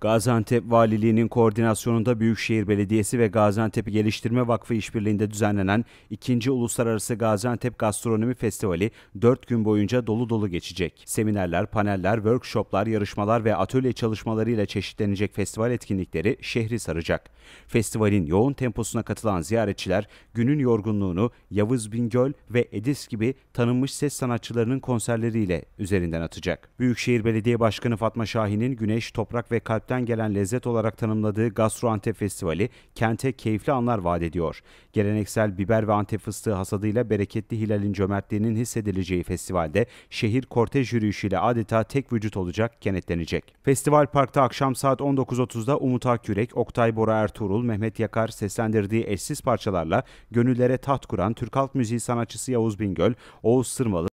Gaziantep Valiliği'nin koordinasyonunda Büyükşehir Belediyesi ve Gaziantep Geliştirme Vakfı işbirliğinde düzenlenen 2. Uluslararası Gaziantep Gastronomi Festivali 4 gün boyunca dolu dolu geçecek. Seminerler, paneller, workshoplar, yarışmalar ve atölye çalışmalarıyla çeşitlenecek festival etkinlikleri şehri saracak. Festivalin yoğun temposuna katılan ziyaretçiler günün yorgunluğunu Yavuz Bingöl ve Edis gibi tanınmış ses sanatçılarının konserleriyle üzerinden atacak. Büyükşehir Belediye Başkanı Fatma Şahin'in Güneş, Toprak ve Kalp kalpten gelen lezzet olarak tanımladığı Gastro Antep Festivali kente keyifli anlar vaat ediyor. Geleneksel biber ve Antep fıstığı hasadıyla bereketli hilalin cömertliğinin hissedileceği festivalde şehir kortej yürüyüşüyle adeta tek vücut olacak kenetlenecek. Festival Park'ta akşam saat 19.30'da Umut Akyürek, Oktay Bora Ertuğrul, Mehmet Yakar seslendirdiği eşsiz parçalarla gönüllere taht kuran Türk halk müziği sanatçısı Yavuz Bingöl, Oğuz Sırmalı,